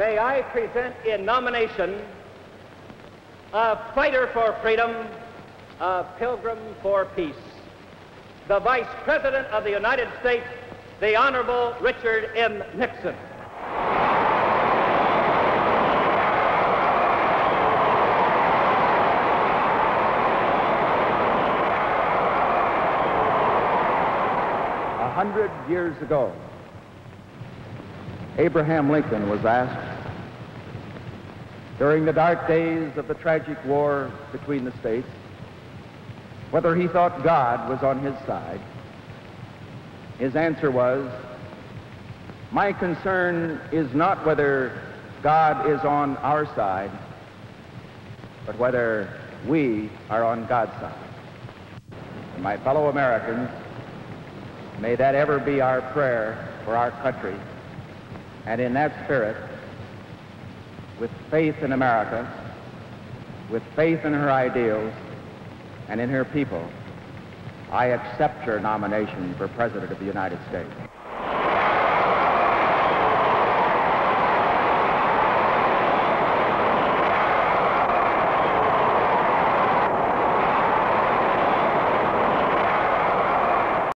may I present in nomination a fighter for freedom, a pilgrim for peace, the Vice President of the United States, the Honorable Richard M. Nixon. A hundred years ago, Abraham Lincoln was asked during the dark days of the tragic war between the states whether he thought God was on his side. His answer was, my concern is not whether God is on our side, but whether we are on God's side. And my fellow Americans, may that ever be our prayer for our country. And in that spirit, with faith in America, with faith in her ideals, and in her people, I accept your nomination for President of the United States.